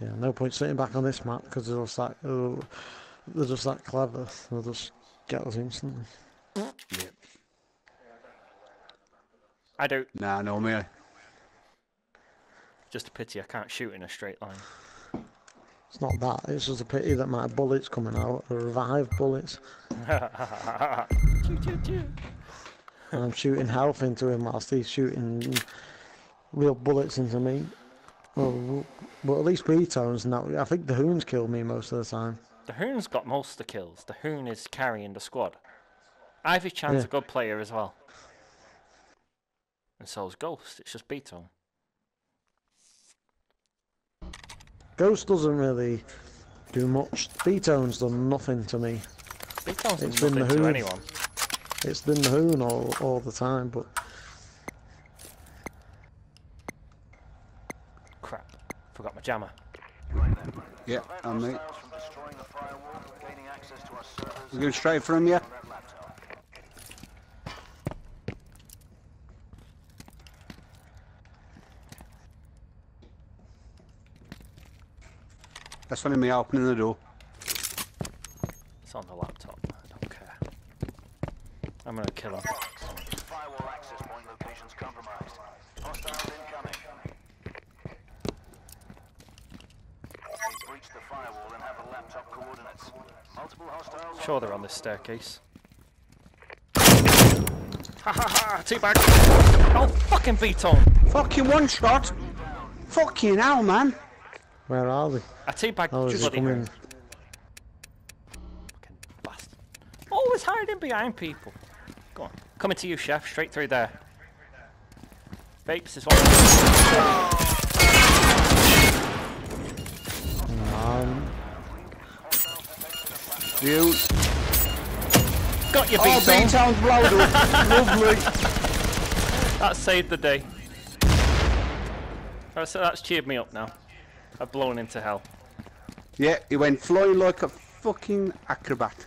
Yeah, no point sitting back on this map because they're just that uh, they're just that clever. They'll just get us instantly. Yeah. I don't. Nah, no me. Just a pity I can't shoot in a straight line. It's not that. It's just a pity that my bullets coming out are revived bullets. I'm shooting health into him whilst he's shooting real bullets into me. Well, but at least retones now. I think the hoons killed me most of the time. The Hoon's got most of the kills. The Hoon is carrying the squad. Ivy Chan's Yeah. a good player as well. And so's Ghost. It's just Beaton. Ghost doesn't really do much. Betone's done nothing to me. Beaton's It's nothing been the to Hoon. anyone. It's been the hoon all, all the time, but Forgot my jammer. Yeah, I'm me. We're going straight for him, yeah? That's only me opening the door. It's on the laptop. I don't care. I'm gonna kill him. Sure they're on this staircase. Ha ha ha! Teabag! Oh, fucking Beaton! Fucking one shot! Fucking hell, man! where are they? I teabagged Oh, is he bloody coming? Fucking bastard. Always hiding behind people. Go on. Coming to you, chef. Straight through there. Vapes is one. You. Got you, Oh, Beaton! B-Town's blowed up. Lovely. That saved the day. That's, that's cheered me up now. I've blown into hell. Yeah, he went flying like a fucking acrobat.